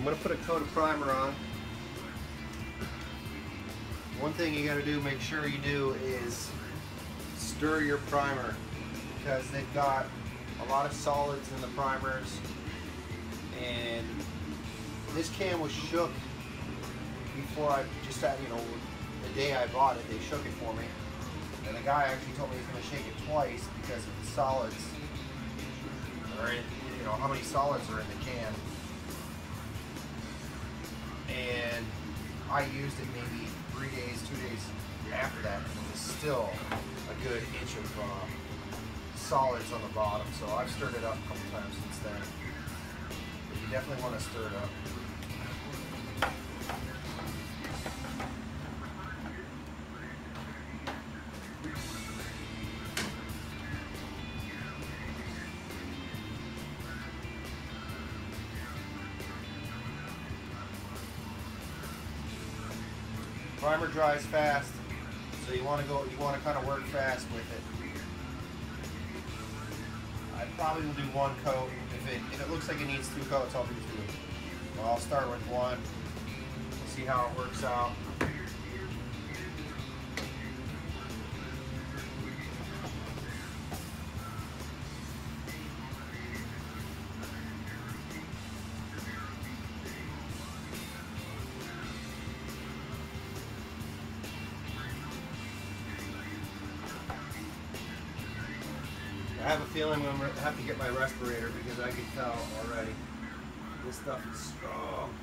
I'm going to put a coat of primer on. One thing you got to do, make sure you do, is stir your primer because they've got a lot of solids in the primers and this can was shook before I just had, you know, the day I bought it, they shook it for me. And the guy actually told me he's going to shake it twice because of the solids, or you know, how many solids are in the can. And I used it maybe three days, two days after that, and it was still a good inch of uh, solids on the bottom. So I've stirred it up a couple times since then. But you definitely want to stir it up. Primer dries fast, so you want to go. You want to kind of work fast with it. I probably will do one coat. If it if it looks like it needs two coats, I'll do two. Well, I'll start with one. See how it works out. I have a feeling I'm gonna have to get my respirator because I can tell already. This stuff is strong.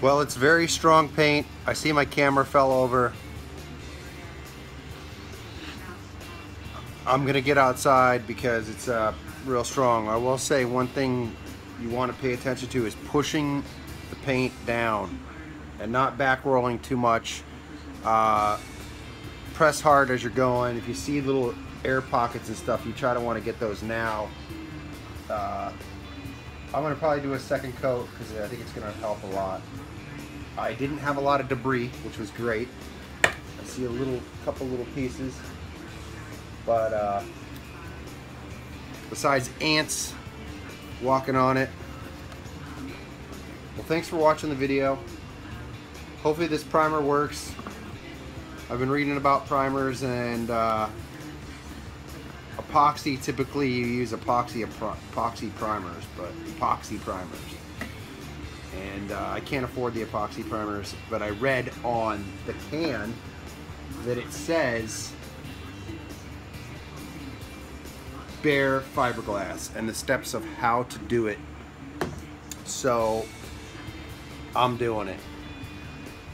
Well, it's very strong paint. I see my camera fell over. I'm gonna get outside because it's uh, real strong. I will say one thing you want to pay attention to is pushing the paint down and not back rolling too much. Uh, press hard as you're going. If you see little air pockets and stuff, you try to want to get those now. Uh, I'm gonna probably do a second coat because I think it's gonna help a lot. I didn't have a lot of debris, which was great. I see a little, couple little pieces, but uh, besides ants walking on it. Well, thanks for watching the video. Hopefully this primer works. I've been reading about primers and uh, epoxy, typically you use epoxy epoxy primers, but epoxy primers. And uh, I can't afford the epoxy primers, but I read on the can that it says bare fiberglass and the steps of how to do it. So I'm doing it.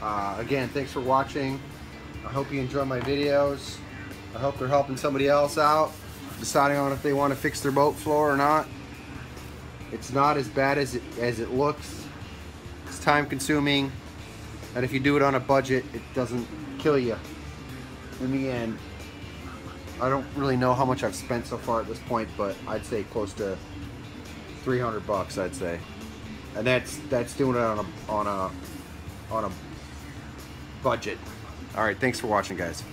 Uh, again, thanks for watching. I hope you enjoy my videos. I hope they're helping somebody else out, deciding on if they want to fix their boat floor or not. It's not as bad as it, as it looks. It's time consuming. And if you do it on a budget, it doesn't kill you in the end. I don't really know how much I've spent so far at this point, but I'd say close to 300 bucks, I'd say. and that's that's doing it on a on a on a budget. All right, thanks for watching, guys.